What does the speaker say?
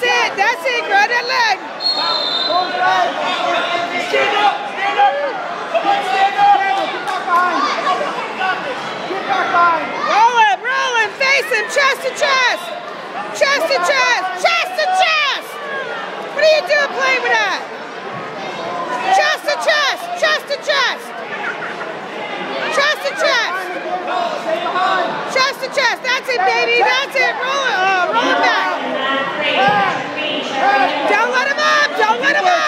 That's it. That's it. Grow that leg. Stand up. Stand up. Stand up. Get back behind. Get back behind. Roll it. Roll it. Face him. Chest to chest. Chest to chest. Chest to chest. What are you doing playing with that? Chest to chest. Chest to chest. Chest to chest. Chest to chest. That's it, baby. That's it. Roll it. Oh, roll it back. Don't let him up. Don't let him up.